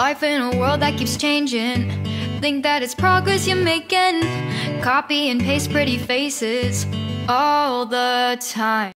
Life in a world that keeps changing. Think that it's progress you're making. Copy and paste pretty faces all the time.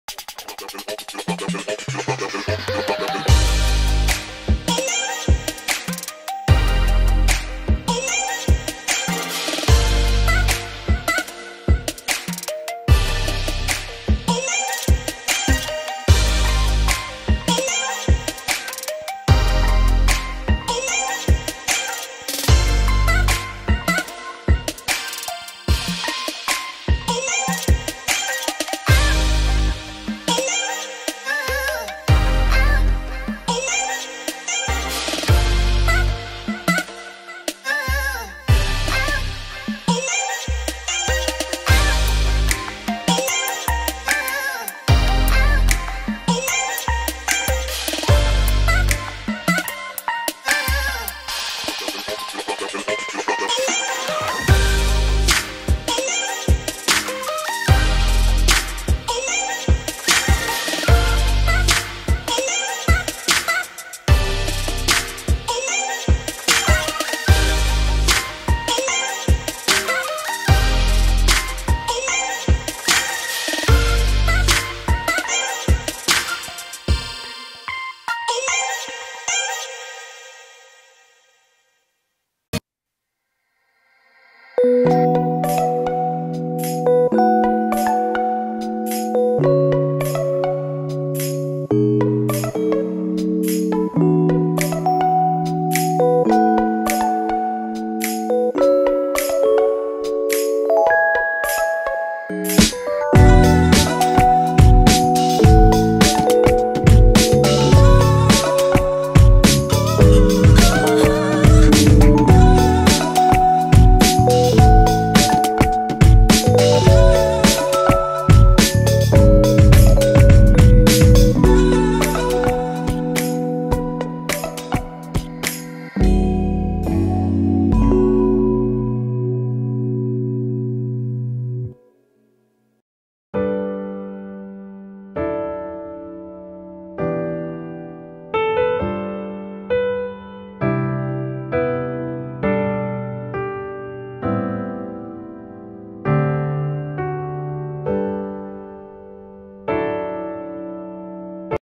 You